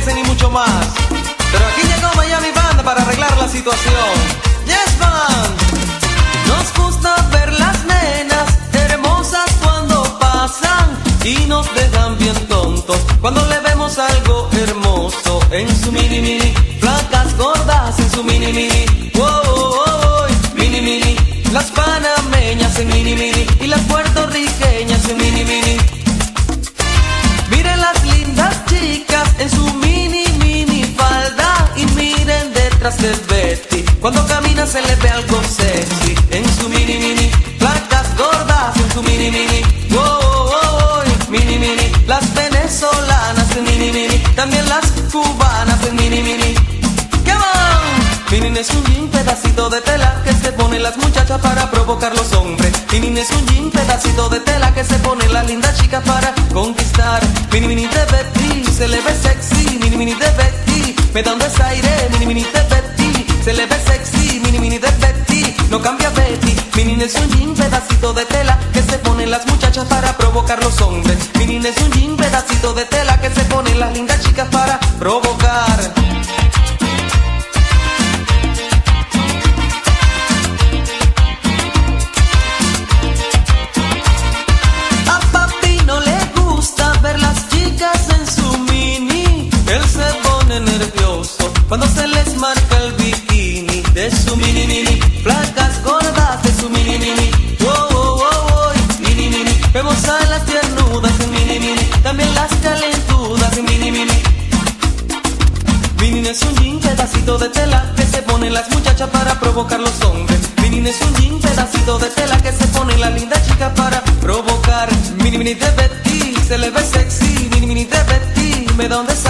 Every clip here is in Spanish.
merecen mucho más. Pero aquí llegó Miami Band para arreglar la situación. Yes Band. Nos gusta ver las nenas hermosas cuando pasan y nos dejan bien tontos cuando le vemos algo hermoso en su mini mini, flacas gordas en su mini mini, wow, wow, wow, mini mini, las panameñas en mini mini y las puertorriqueñas en mini mini. Detrás del cuando camina se le ve algo sexy en su mini mini, flacas gordas en su mini mini, wow, wow, wow, mini mini, las venezolanas en mini mini, también las cubanas en mini mini. On. Minin es un jean, pedacito de tela que se pone las muchachas para provocar los hombres. Minin es un jean, pedacito de tela que se pone la linda chica para conquistar. Mini mini de Betty, se le ve sexy. Mini mini de Betty, me da un desaire. Mini mini de Betty, se le ve sexy. Mini mini de Betty, no cambia Betty. Mini es un jean, pedacito de tela que se pone las muchachas para provocar los hombres. Mini es un jean, pedacito de tela que se pone las lindas chicas para provocar. Cuando se les marca el bikini de su mini mini. Flacas gordas de su mini mini. Wow, wow, wow, wow, mini mini. Vemos a las tiernudas en mini mini. También las calentudas en mini mini. Minin es un jean, pedacito de tela que se ponen las muchachas para provocar los hombres. Minin es un jean, pedacito de tela que se pone la linda chica para provocar. Mini mini de Betty, se le ve sexy. Mini mini de Betty, me da un.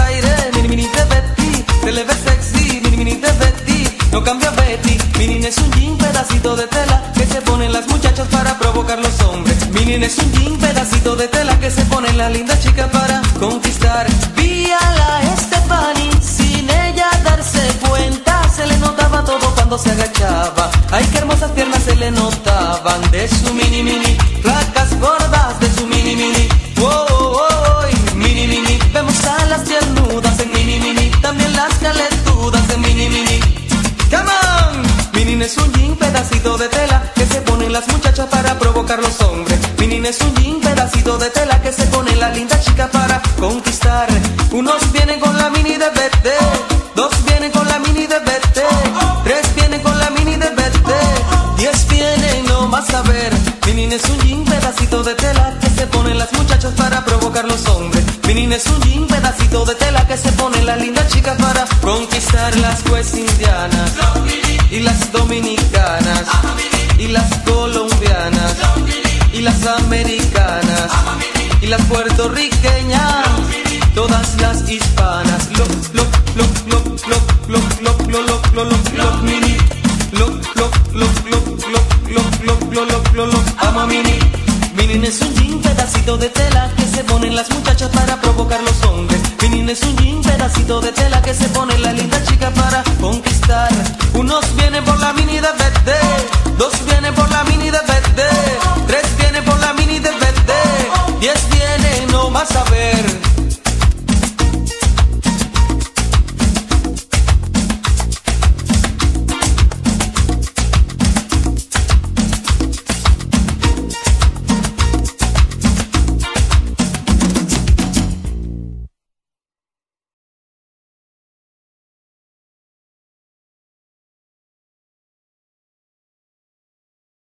No cambia Betty. Minin es un jean, pedacito de tela que se ponen las muchachas para provocar los hombres. Minin es un jean, pedacito de tela que se pone la linda chica para conquistar. Vi a sin ella darse cuenta, se le notaba todo cuando se agachaba. Ay, qué hermosas piernas se le notaban de su las muchachas para provocar los hombres. Mini es un jean, pedacito de tela que se pone la linda chica para conquistar. Unos vienen con la mini de vete, dos vienen con la mini de vete, tres vienen con la mini de vete, diez vienen no más a ver. Mini es un jean, pedacito de tela que se ponen las muchachas para provocar los hombres. Mini es un jean, pedacito de tela que se pone la linda chica para conquistar las pues indianas y las dominicanas las puertorriqueñas todas las hispanas lo lo lo lo lo lo lo lo lo lo lo mini lo lo lo lo lo lo lo lo lo ama mini Minin es un jean, pedacito de tela que se ponen las muchachas para provocar los hombres. Minin es un jean, pedacito de tela que se pone la linda chica para conquistar. Unos vienen por la mini de